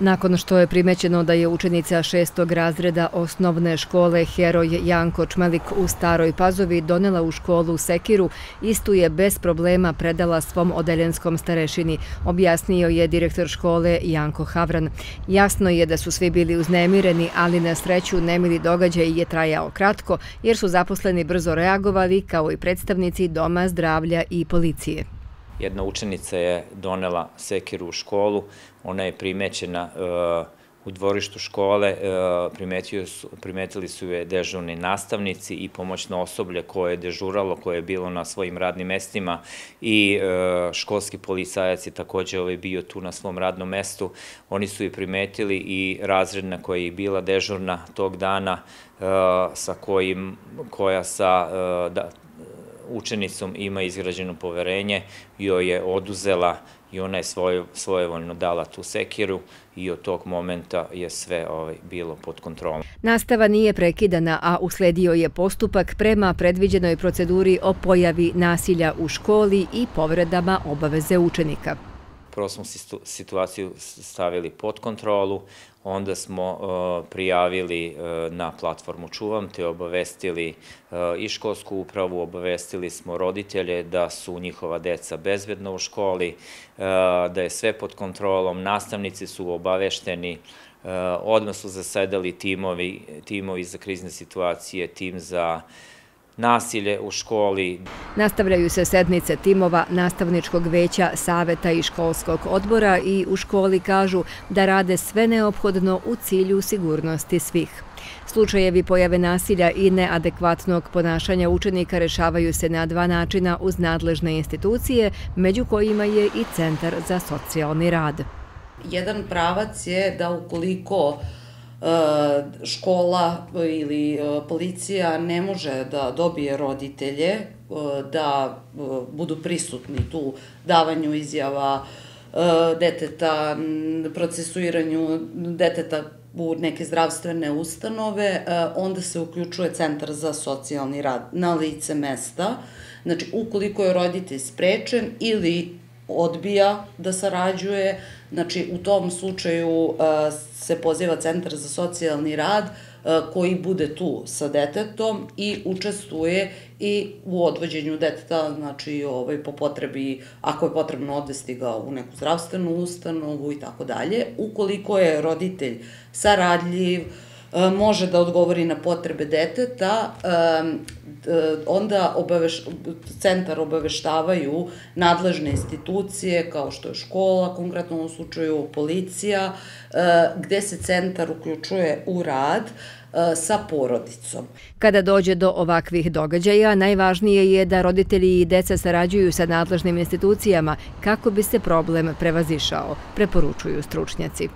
Nakon što je primećeno da je učenica šestog razreda osnovne škole Heroj Janko Čmelik u Staroj Pazovi donela u školu Sekiru, istu je bez problema predala svom odeljenskom starešini, objasnio je direktor škole Janko Havran. Jasno je da su svi bili uznemireni, ali na sreću nemili događaj je trajao kratko, jer su zaposleni brzo reagovali kao i predstavnici Doma zdravlja i policije. Jedna učenica je donela sekiru u školu, ona je primećena uh, u dvorištu škole, uh, primetili su je dežurni nastavnici i pomoćno osoblje koje je dežuralo, koje je bilo na svojim radnim mestima i uh, školski policajac je takođe ovaj bio tu na svom radnom mestu. Oni su je primetili i razredna koja je bila dežurna tog dana sa kojim, koja sa da, učenicom ima izgrađeno poverenje, joj je oduzela i ona je svoje, svojevoljno dala tu sekiru i od tog momenta je sve ovaj, bilo pod kontrolom. Nastava nije prekidana, a usledio je postupak prema predviđenoj proceduri o pojavi nasilja u školi i povredama obaveze učenika prvo smo situaciju stavili pod kontrolu, onda smo uh, prijavili uh, na platformu Čuvam, te obavestili uh, i školsku upravu, obavestili smo roditelje da su njihova deca bezbedna u školi, da je sve pod kontrolom, nastavnici su obavešteni, odmah su zasedali timovi, timovi za krizne situacije, tim za nasilje u školi. Nastavljaju se sednice timova nastavničkog veća, saveta i školskog odbora i u školi kažu da rade sve neophodno u cilju sigurnosti svih. Slučajevi pojave nasilja i neadekvatnog ponašanja učenika rešavaju se na dva načina uz nadležne institucije, među kojima je i Centar za socijalni rad. Jedan pravac je da ukoliko E, škola ili e, policija ne može da dobije roditelje e, da budu prisutni tu davanju izjava deteta, procesuiranju deteta u neke zdravstvene ustanove, onda se uključuje Centar za socijalni rad na lice mesta. Znači, ukoliko je roditelj sprečen ili odbija da sarađuje, znači u tom slučaju se poziva Centar za socijalni rad koji bude tu sa detetom i učestvuje i u odvođenju deteta, znači ovaj, po potrebi, ako je potrebno odvesti ga u neku zdravstvenu ustanovu i tako dalje. Ukoliko je roditelj saradljiv, E, može da odgovori na potrebe deteta, e, onda obaveš, centar obaveštavaju nadležne institucije kao što je škola, konkretno u ovom slučaju policija, e, gde se centar uključuje u rad sa porodicom. Kada dođe do ovakvih događaja, najvažnije je da roditelji i deca sarađuju sa nadležnim institucijama kako bi se problem prevazišao, preporučuju stručnjaci.